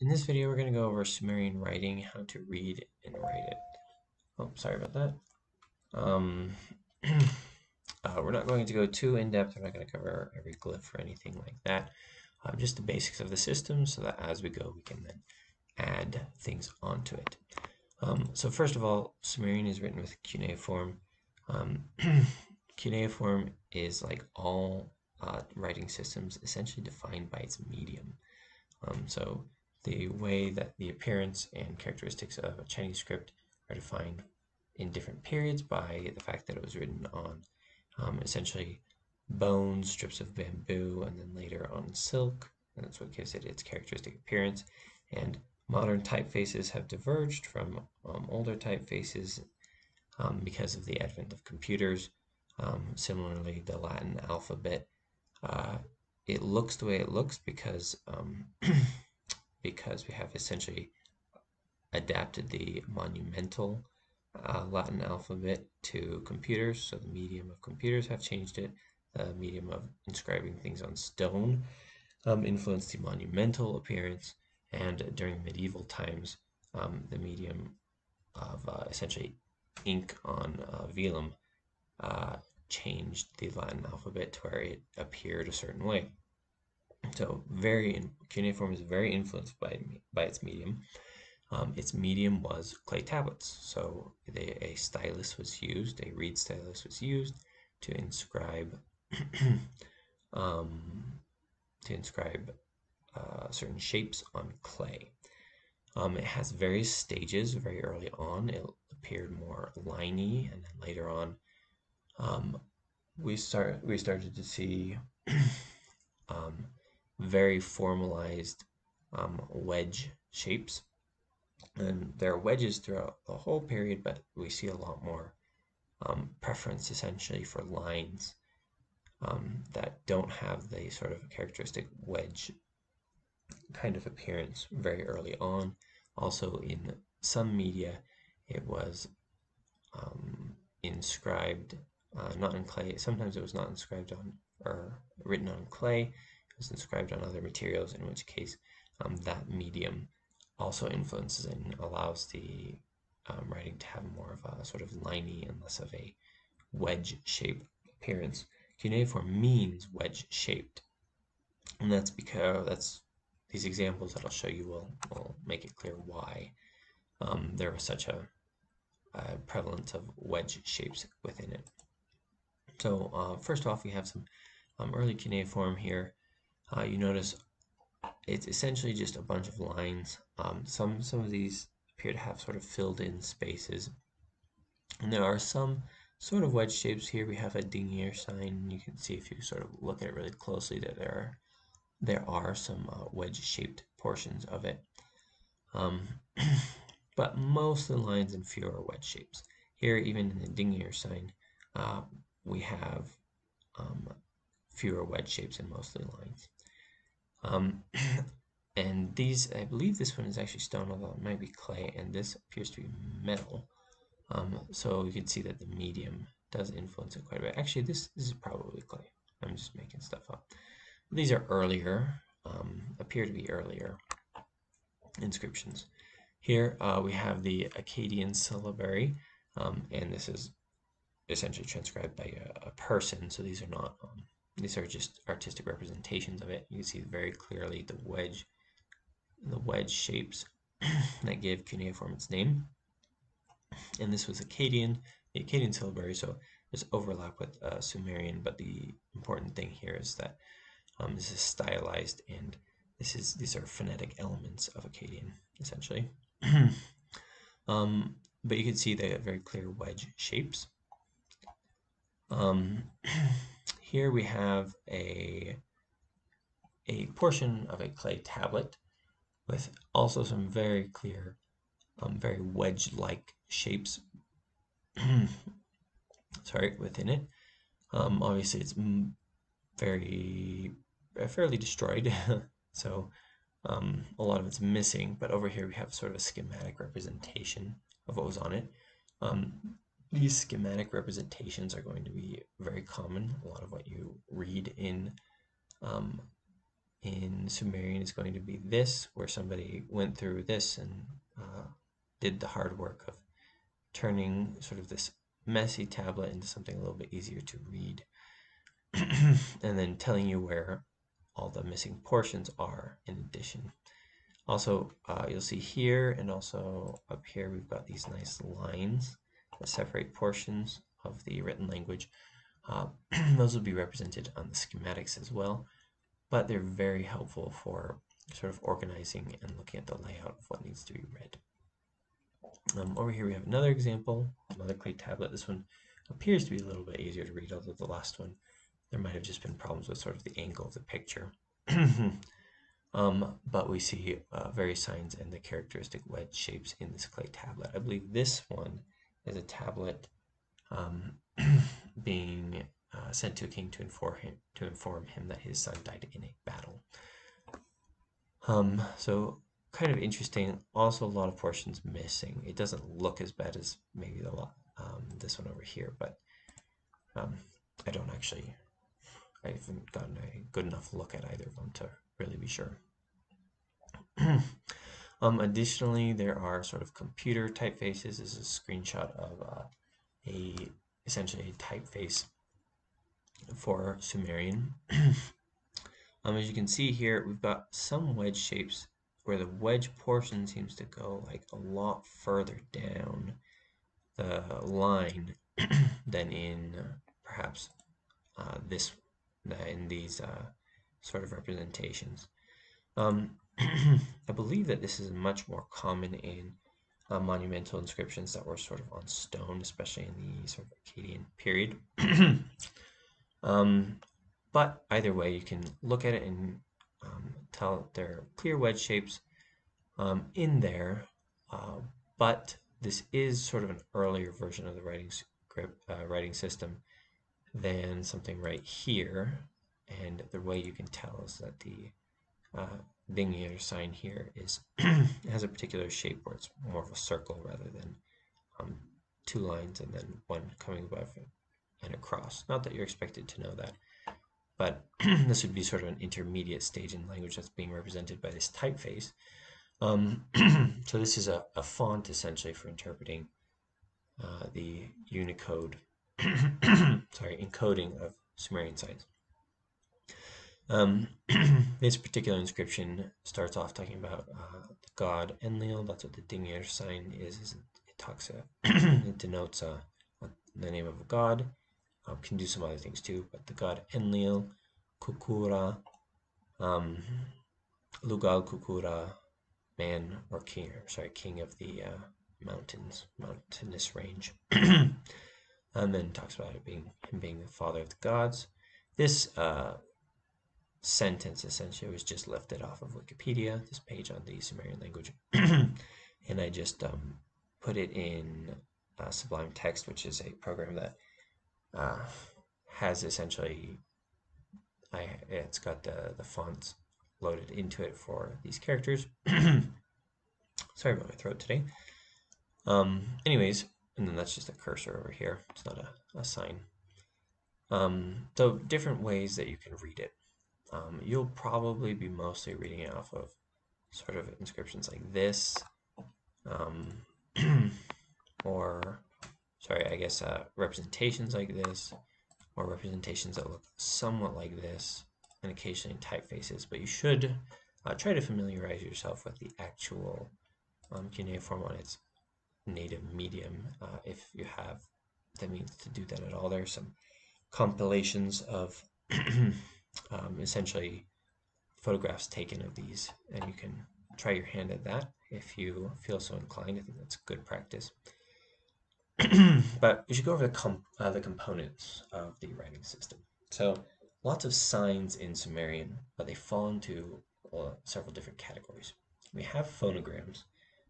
in this video, we're going to go over Sumerian writing, how to read and write it. Oh, sorry about that. Um, uh, we're not going to go too in-depth. We're not going to cover every glyph or anything like that. Uh, just the basics of the system so that as we go, we can then add things onto it. Um, so first of all, Sumerian is written with cuneiform. Um, cuneiform is like all uh, writing systems essentially defined by its medium. Um, so the way that the appearance and characteristics of a Chinese script are defined in different periods by the fact that it was written on um, essentially bones, strips of bamboo, and then later on silk. And that's what gives it its characteristic appearance. And modern typefaces have diverged from um, older typefaces um, because of the advent of computers. Um, similarly, the Latin alphabet, uh, it looks the way it looks because um, because we have essentially adapted the monumental uh, Latin alphabet to computers. So the medium of computers have changed it. The medium of inscribing things on stone um, influenced the monumental appearance. And during medieval times, um, the medium of uh, essentially ink on uh, vellum uh, changed the Latin alphabet to where it appeared a certain way. So very cuneiform is very influenced by by its medium. Um, its medium was clay tablets. So they, a stylus was used, a reed stylus was used to inscribe um, to inscribe uh, certain shapes on clay. Um, it has various stages. Very early on, it appeared more liney, and then later on, um, we start we started to see um, very formalized um, wedge shapes. And there are wedges throughout the whole period, but we see a lot more um, preference essentially for lines um, that don't have the sort of characteristic wedge kind of appearance very early on. Also, in some media, it was um, inscribed, uh, not in clay. Sometimes it was not inscribed on or written on clay is inscribed on other materials, in which case um, that medium also influences and allows the um, writing to have more of a sort of liney and less of a wedge shape appearance. Cuneiform means wedge shaped, and that's because that's these examples that I'll show you will, will make it clear why um, there was such a, a, prevalence of wedge shapes within it. So uh, first off, we have some um, early cuneiform here uh, you notice it's essentially just a bunch of lines. Um, some, some of these appear to have sort of filled in spaces. And there are some sort of wedge shapes here. We have a Dingir sign. You can see if you sort of look at it really closely that there are, there are some uh, wedge-shaped portions of it. Um, but most of the lines in few are wedge shapes. Here, even in the Dingir sign, uh, we have um, fewer wedge shapes in most of the lines. Um, and these, I believe this one is actually stone, although it might be clay, and this appears to be metal. Um, so you can see that the medium does influence it quite a bit. Actually, this, this is probably clay. I'm just making stuff up. These are earlier, um, appear to be earlier inscriptions. Here uh, we have the Akkadian syllabary, um, and this is essentially transcribed by a, a, person, so these are not um, these are just artistic representations of it. You can see very clearly the wedge, the wedge shapes that gave cuneiform its name. And this was Akkadian, the Akkadian syllabary, so there's overlap with uh, Sumerian, but the important thing here is that um, this is stylized and this is these are phonetic elements of Akkadian, essentially. um, but you can see the very clear wedge shapes. Um, here we have a, a portion of a clay tablet with also some very clear, um, very wedge-like shapes sorry, within it. Um, obviously, it's very uh, fairly destroyed, so um, a lot of it's missing. But over here, we have sort of a schematic representation of what was on it. Um, these schematic representations are going to be very common. A lot of what you read in um, in Sumerian is going to be this, where somebody went through this and uh, did the hard work of turning sort of this messy tablet into something a little bit easier to read. and then telling you where all the missing portions are in addition. Also, uh, you'll see here and also up here, we've got these nice lines that separate portions of the written language. Uh, those will be represented on the schematics as well, but they're very helpful for sort of organizing and looking at the layout of what needs to be read. Um, over here we have another example, another clay tablet. This one appears to be a little bit easier to read, although the last one, there might have just been problems with sort of the angle of the picture. um, but we see uh, various signs and the characteristic wedge shapes in this clay tablet. I believe this one is a tablet um, being uh, sent to a king to inform him to inform him that his son died in a battle. Um, so kind of interesting. Also, a lot of portions missing. It doesn't look as bad as maybe the um, this one over here, but um, I don't actually. I haven't gotten a good enough look at either of them to really be sure. um, additionally, there are sort of computer typefaces. This is a screenshot of uh, a essentially a typeface for Sumerian. um, as you can see here, we've got some wedge shapes where the wedge portion seems to go like a lot further down the line than in uh, perhaps uh, this in these uh, sort of representations. Um, I believe that this is much more common in uh, monumental inscriptions that were sort of on stone, especially in the sort of Akkadian period. um, but either way, you can look at it and um, tell there are clear wedge shapes um, in there, uh, but this is sort of an earlier version of the writing script uh, writing system than something right here. And the way you can tell is that the uh, Dingir sign here is has a particular shape where it's more of a circle rather than um, two lines and then one coming above and across. Not that you're expected to know that, but this would be sort of an intermediate stage in language that's being represented by this typeface. Um, so this is a, a, font essentially for interpreting uh, the Unicode, sorry, encoding of Sumerian signs. Um, this particular inscription starts off talking about uh, the god Enlil. That's what the Dingir sign is. is it talks, uh, it denotes uh, the name of a god. Um, can do some other things too, but the god Enlil, Kukura, um, Lugal Kukura, man or king, or sorry, king of the uh, mountains, mountainous range. and then talks about being him being the father of the gods. This uh, sentence essentially was just lifted off of Wikipedia, this page on the Sumerian language, and I just um, put it in uh, Sublime Text, which is a program that uh, has essentially, I it's got the the fonts loaded into it for these characters. Sorry about my throat today. Um, anyways, and then that's just a cursor over here. It's not a, a sign. Um, so different ways that you can read it. Um, you'll probably be mostly reading off of sort of inscriptions like this, um, or sorry, I guess uh, representations like this, or representations that look somewhat like this, and occasionally typefaces, but you should uh, try to familiarize yourself with the actual um, cuneiform on its native medium uh, if you have the means to do that at all. There are some compilations of um, essentially photographs taken of these, and you can try your hand at that if you feel so inclined. I think that's good practice. but we should go over the, uh, the components of the writing system. So lots of signs in Sumerian, but they fall into uh, several different categories. We have phonograms,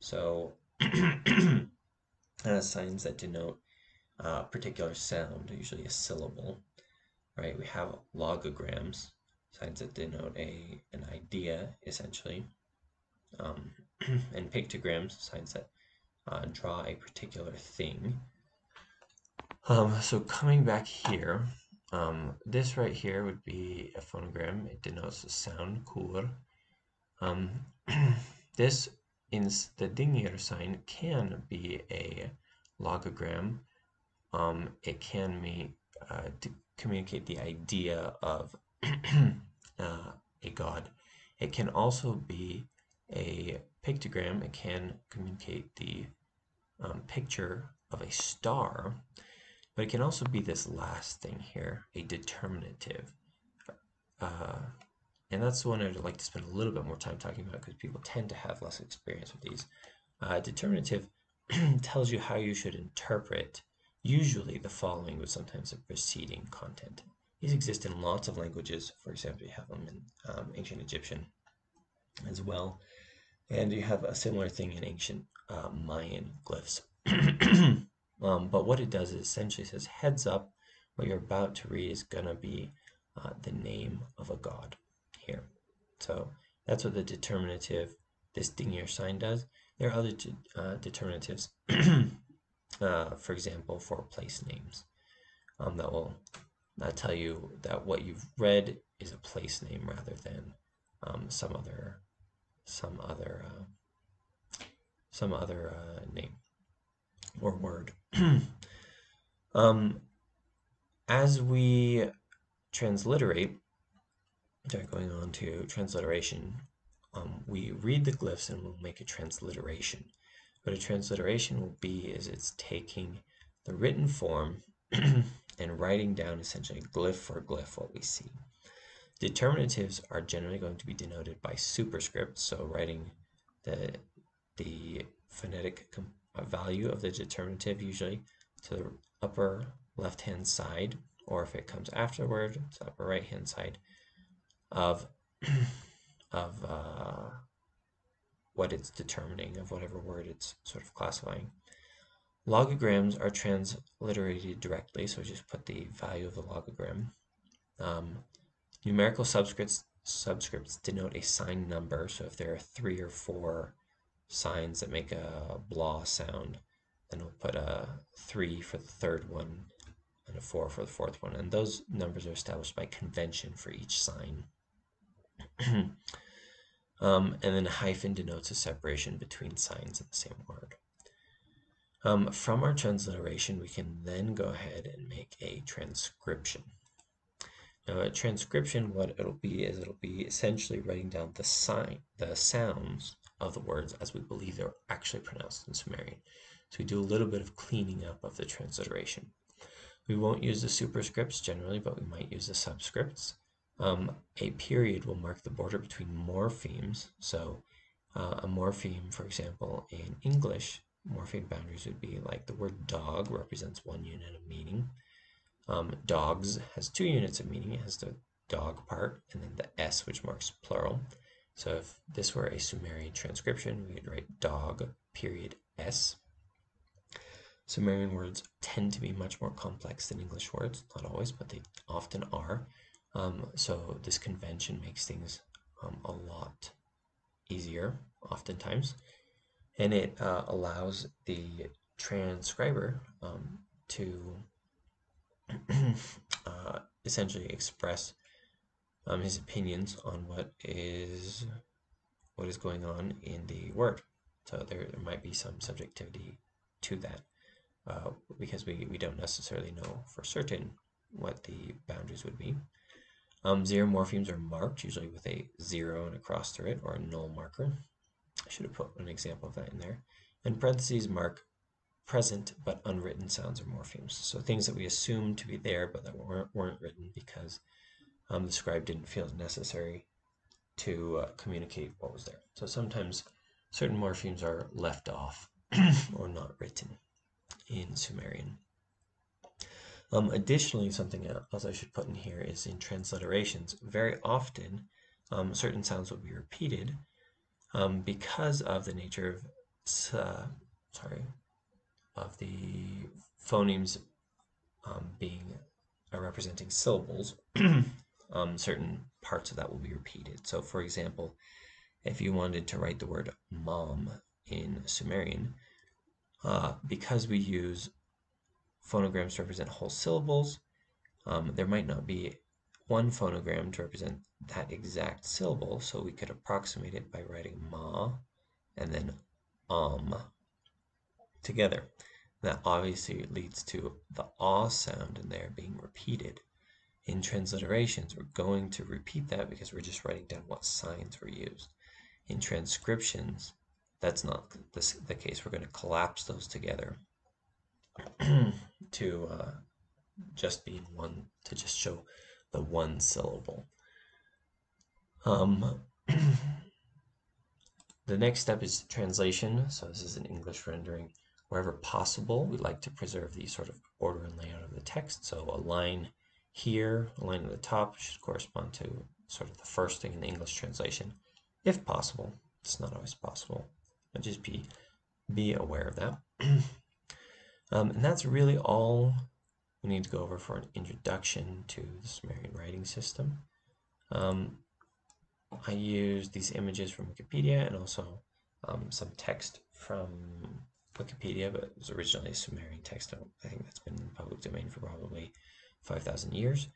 so uh, signs that denote a particular sound, usually a syllable, right? We have logograms, signs that denote a an idea, essentially, um, and pictograms, signs that uh, draw a particular thing. Um, so coming back here, Um, this right here would be a phonogram. It denotes the sound kur. Um, this in the Dingir sign can be a logogram. Um, it can mean uh, communicate the idea of uh, a god. It can also be a pictogram. It can communicate the um, picture of a star, but it can also be this last thing here, a determinative. Uh, and that's the one I'd like to spend a little bit more time talking about because people tend to have less experience with these. Uh, determinative tells you how you should interpret usually the following with sometimes the preceding content. These exist in lots of languages. For example, you have them in um, ancient Egyptian as well. And you have a similar thing in ancient uh, Mayan glyphs. um, but what it does is essentially says, heads up, what you're about to read is going to be uh, the name of a god here. So that's what the determinative, this Dingir sign does. There are other uh, determinatives, uh, for example, for place names um, that will uh, tell you that what you've read is a place name rather than um, some other some other uh, some other uh, name or word. um, as we transliterate, going on to transliteration, um, we read the glyphs and we'll make a transliteration. What a transliteration will be is it's taking the written form and writing down essentially glyph for glyph what we see. Determinatives are generally going to be denoted by superscripts, so writing the, the phonetic uh, value of the determinative usually to the upper left hand side, or if it comes afterward, to the upper right hand side of, of uh, what it's determining, of whatever word it's sort of classifying. Logograms are transliterated directly, so just put the value of the logogram. Um, Numerical subscripts, subscripts denote a sign number, so if there are three or four signs that make a blah sound, then we'll put a 3 for the third one and a 4 for the fourth one. And those numbers are established by convention for each sign. um, and then a hyphen denotes a separation between signs in the same word. Um, from our transliteration, we can then go ahead and make a transcription. Now, a transcription, what it'll be is it'll be essentially writing down the sign, the sounds of the words as we believe they're actually pronounced in Sumerian. So we do a little bit of cleaning up of the transliteration. We won't use the superscripts generally, but we might use the subscripts. Um, a period will mark the border between morphemes. So uh, a morpheme, for example, in English, morpheme boundaries would be like the word dog represents one unit of meaning. Um, dogs has two units of meaning. It has the dog part and then the S, which marks plural. So if this were a Sumerian transcription, we would write dog period S. Sumerian words tend to be much more complex than English words, not always, but they often are. Um, so this convention makes things um, a lot easier, oftentimes, and it uh, allows the transcriber um, to uh, essentially express um, his opinions on what is what is going on in the word. So there, there might be some subjectivity to that uh, because we, we don't necessarily know for certain what the boundaries would be. Um, zero morphemes are marked, usually with a zero and a cross through it, or a null marker. I should have put an example of that in there. And parentheses mark present but unwritten sounds or morphemes. So things that we assumed to be there but that weren't, weren't written because um, the scribe didn't feel it necessary to uh, communicate what was there. So sometimes certain morphemes are left off or not written in Sumerian. Um, additionally, something else I should put in here is in transliterations, very often um, certain sounds will be repeated um, because of the nature of, uh, sorry, of the phonemes um, being uh, representing syllables, um, certain parts of that will be repeated. So, for example, if you wanted to write the word mom in Sumerian, uh, because we use phonograms represent whole syllables, um, there might not be one phonogram to represent that exact syllable, so we could approximate it by writing ma and then um together. That obviously leads to the ah sound in there being repeated. In transliterations, we're going to repeat that because we're just writing down what signs were used. In transcriptions, that's not the, the case. We're going to collapse those together to uh, just being one, to just show the one syllable. Um, the next step is translation. So this is an English rendering. Wherever possible, we like to preserve the sort of order and layout of the text. So a line here, a line at the top should correspond to sort of the first thing in the English translation, if possible. It's not always possible, but just be be aware of that. um, and that's really all we need to go over for an introduction to the Sumerian writing system. Um, I used these images from Wikipedia and also um, some text from Wikipedia, but it was originally a Sumerian text. I think that's been in the public domain for probably 5,000 years.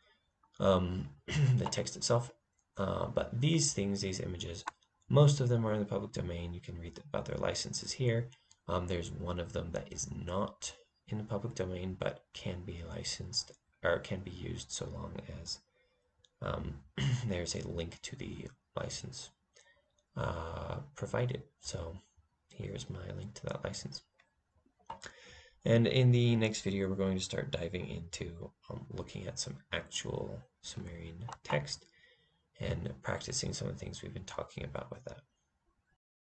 Um, the text itself, uh, but these things, these images, most of them are in the public domain. You can read about their licenses here. Um, there's one of them that is not in the public domain, but can be licensed or can be used so long as um, there's a link to the license uh, provided. So here's my link to that license. And in the next video, we're going to start diving into um, looking at some actual Sumerian text and practicing some of the things we've been talking about with that.